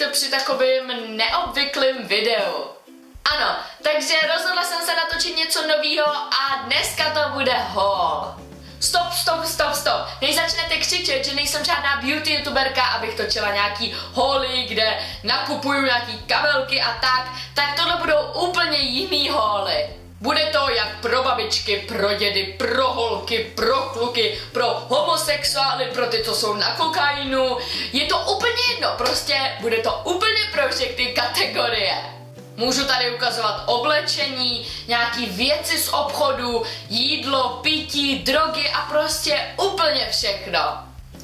vítejte při takovým neobvyklým videu. Ano, takže rozhodla jsem se natočit něco nového a dneska to bude haul. Stop, stop, stop, stop. Než začnete křičet, že nejsem žádná beauty youtuberka, abych točila nějaký holy, kde nakupuju nějaký kabelky a tak, tak tohle budou úplně jiný holy. Bude to jak pro babičky, pro dědy, pro holky, pro kluky, pro homosexuály, pro ty, co jsou na kokainu. Je to úplně jedno, prostě bude to úplně pro všechny kategorie. Můžu tady ukazovat oblečení, nějaký věci z obchodu, jídlo, pití, drogy a prostě úplně všechno.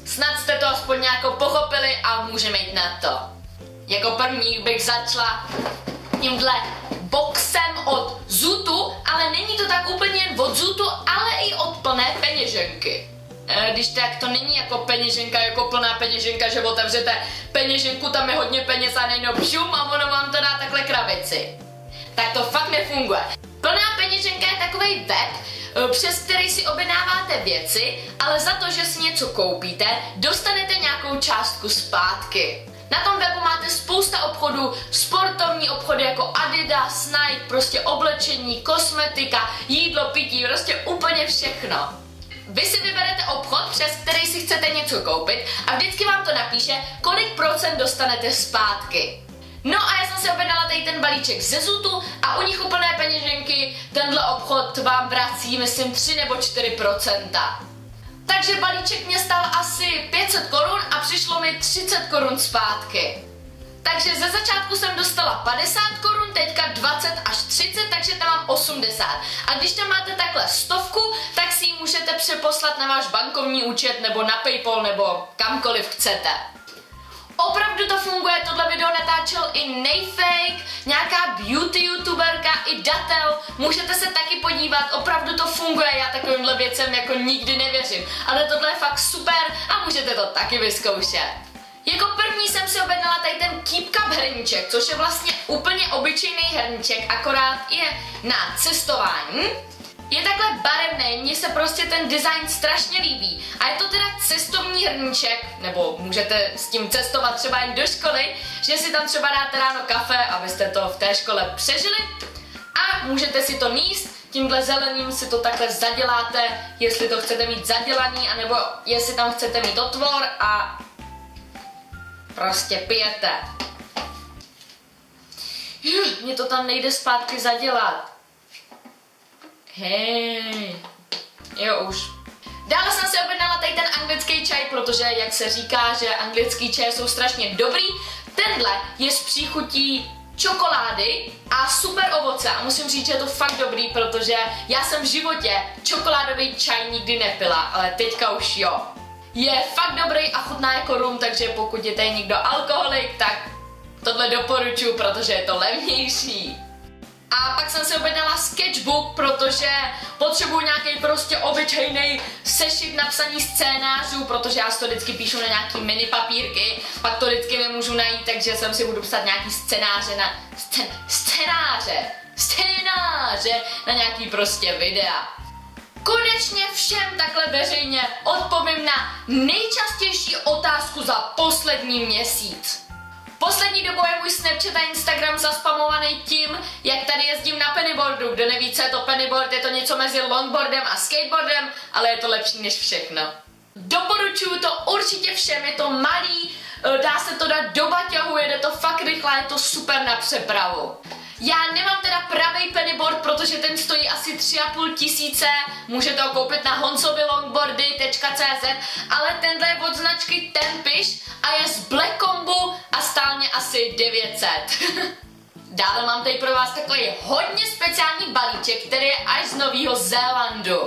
Snad jste to aspoň nějak pochopili a můžeme jít na to. Jako první bych začala tímhle boxem ale není to tak úplně jen od Zutu, ale i od plné peněženky. E, když tak to není jako peněženka, jako plná peněženka, že otevřete peněženku, tam je hodně peněz a nejenom bžum a ono vám to dá takhle krabici. Tak to fakt nefunguje. Plná peněženka je takový web, e, přes který si objednáváte věci, ale za to, že si něco koupíte, dostanete nějakou částku zpátky. Na tom webu máte spousta obchodů, sportovní obchody jako Adidas, Nike, prostě oblečení, kosmetika, jídlo, pití, prostě úplně všechno. Vy si vyberete obchod, přes který si chcete něco koupit a vždycky vám to napíše, kolik procent dostanete zpátky. No a já jsem si objednala tady ten balíček ze Zutu a u nich úplné peněženky tenhle obchod vám vrací, myslím, 3 nebo 4 procenta. Takže balíček mě stál asi 500 korun a přišlo mi 30 korun zpátky. Takže ze začátku jsem dostala 50 korun, teďka 20 až 30, takže tam mám 80. A když tam máte takhle stovku, tak si ji můžete přeposlat na váš bankovní účet nebo na Paypal nebo kamkoliv chcete. Opravdu to funguje, tohle video natáčel i Nayfake, nějaká beauty youtuberka, i Datel, můžete se taky podívat, opravdu to funguje, já takovýmhle věcem jako nikdy nevěřím, ale tohle je fakt super a můžete to taky vyzkoušet. Jako první jsem si objednala tady ten Keep Cup hrníček, což je vlastně úplně obyčejný hrníček, akorát je na cestování. Je takhle barevný, mně se prostě ten design strašně líbí. A je to teda cestovní hrníček, nebo můžete s tím cestovat třeba jen do školy, že si tam třeba dáte ráno kafe, abyste to v té škole přežili. A můžete si to níst, tímhle zeleným si to takhle zaděláte, jestli to chcete mít zadělaný, anebo jestli tam chcete mít otvor a prostě pijete. Mně to tam nejde zpátky zadělat. Hej. Jo, už. Dále jsem si objednala tady ten anglický čaj, protože jak se říká, že anglický čaj jsou strašně dobrý. Tenhle je s příchutí čokolády a super ovoce a musím říct, že je to fakt dobrý, protože já jsem v životě čokoládový čaj nikdy nepila, ale teďka už jo. Je fakt dobrý a chutná jako rum, takže pokud je tady někdo alkoholik, tak tohle doporučuji, protože je to levnější. A pak jsem si objednala sketchbook, protože potřebuji nějaký prostě obyčejný sešit napsaný scénářů, protože já si to vždycky píšu na nějaký mini papírky, pak to vždycky nemůžu najít, takže jsem si budu psat nějaký scénáře na scén, scénáře, scénáře na nějaký prostě videa. Konečně všem takhle veřejně odpovím na nejčastější otázku za poslední měsíc. Poslední dobou je můj Snapchat a Instagram zaspamovaný tím, jak tady jezdím na pennyboardu. Kdo neví, co je to pennyboard, je to něco mezi longboardem a skateboardem, ale je to lepší než všechno. Doporučuju to určitě všem, je to malý, eh, dá se to dát do baťohu, jede to fakt rychle, je to super na přepravu. Já nemám teda pennyboard, protože ten stojí asi 3,5 tisíce, můžete ho koupit na honsovilongboardy.cz, ale tenhle je od značky Tempish a je z Black Combo a stál mě asi 900. Dále mám tady pro vás takový hodně speciální balíček, který je až z Nového Zélandu.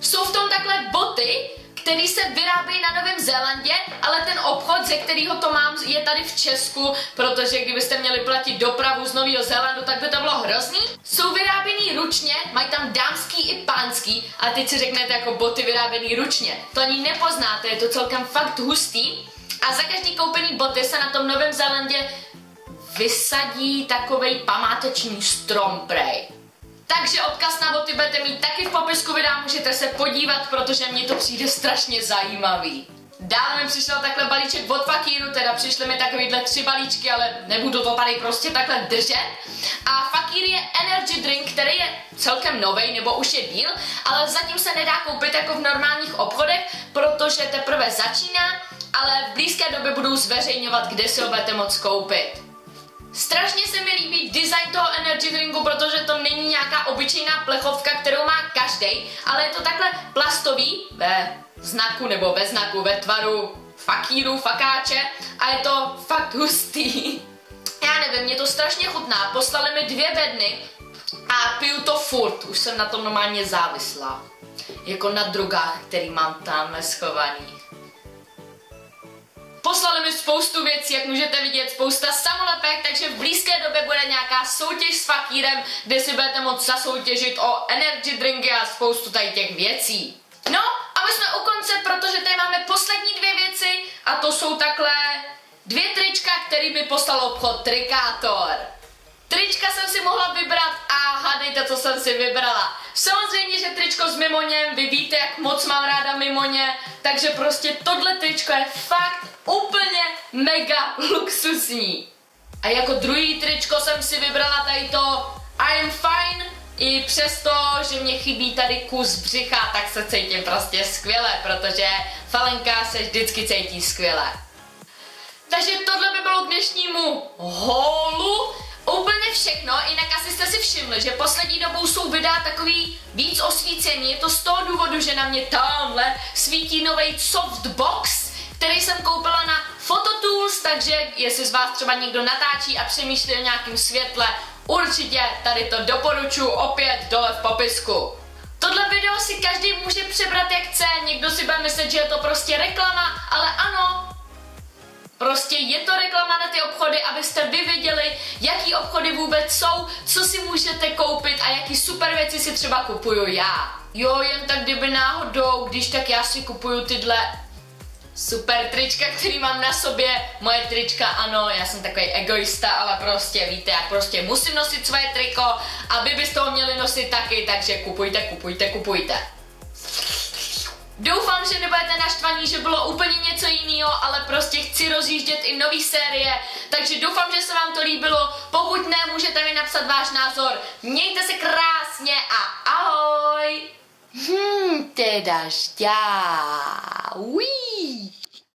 Jsou v tom takhle boty, který se vyrábí na Novém Zélandě, ale ten obchod, ze kterého to mám, je tady v Česku, protože kdybyste měli platit dopravu z Nového Zélandu, tak by to bylo hrozný. Jsou vyráběný ručně, mají tam dámský i pánský, a teď si řeknete jako boty vyráběný ručně. To ani nepoznáte, je to celkem fakt hustý. A za každý koupený boty se na tom Novém Zélandě vysadí takovej památeční strom prej. Takže odkaz na boty budete mít taky v popisku videa, můžete se podívat, protože mně to přijde strašně zajímavý. Dále mi přišel takhle balíček od Fakíru, teda přišly mi takovýhle tři balíčky, ale nebudu to tady prostě takhle držet. A Fakír je energy drink, který je celkem nový, nebo už je díl, ale zatím se nedá koupit jako v normálních obchodech, protože teprve začíná, ale v blízké době budou zveřejňovat, kde si ho budete moc koupit. Strašně se mi líbí design toho energy drinku, protože to není nějaká obyčejná plechovka, kterou má každý, ale je to takhle plastový ve znaku nebo ve znaku, ve tvaru fakíru, fakáče a je to fakt hustý. Já nevím, mě to strašně chutná. Poslali mi dvě bedny a piju to furt. Už jsem na tom normálně závislá. Jako na drogách, který mám tam schovaný. Poslali mi spoustu věcí, jak můžete vidět, spousta samolepek, takže v blízké době bude nějaká soutěž s fakírem, kde si budete moct zasoutěžit o energy drinky a spoustu tady těch věcí. No a my jsme u konce, protože tady máme poslední dvě věci a to jsou takhle dvě trička, který mi poslal obchod Trikátor. Trička jsem si mohla vybrat a hádejte, co jsem si vybrala. Samozřejmě, že tričko s mimoněm, vy víte, jak moc mám ráda mimoně, takže prostě tohle tričko je fakt úplně mega luxusní. A jako druhý tričko jsem si vybrala tady to I'm fine, i přesto, že mě chybí tady kus břicha, tak se cítím prostě skvěle, protože Falenka se vždycky cítí skvěle. Takže tohle by bylo k dnešnímu holu. Úplně všechno, jinak asi jste si všimli, že poslední dobou jsou videa takový víc osvícení. Je to z toho důvodu, že na mě tamhle svítí nový softbox, který jsem koupila na Phototools, takže jestli z vás třeba někdo natáčí a přemýšlí o nějakém světle, určitě tady to doporučuji opět dole v popisku. Tohle video si každý může přebrat jak chce, někdo si bude myslet, že je to prostě reklama, ale ano, Prostě je to reklama na ty obchody, abyste vy viděli, jaký obchody vůbec jsou, co si můžete koupit a jaký super věci si třeba kupuju já. Jo, jen tak kdyby náhodou, když tak já si kupuju tyhle super trička, který mám na sobě. Moje trička, ano, já jsem takový egoista, ale prostě víte, jak prostě musím nosit svoje triko a vy byste ho měli nosit taky, takže kupujte, kupujte, kupujte. Doufám, že nebudete naštvaní, že bylo úplně něco jiného, ale prostě chci rozjíždět i nový série, takže doufám, že se vám to líbilo. Pokud ne, můžete mi napsat váš názor. Mějte se krásně a ahoj! Hum, t'es d'acheter. Ah, oui.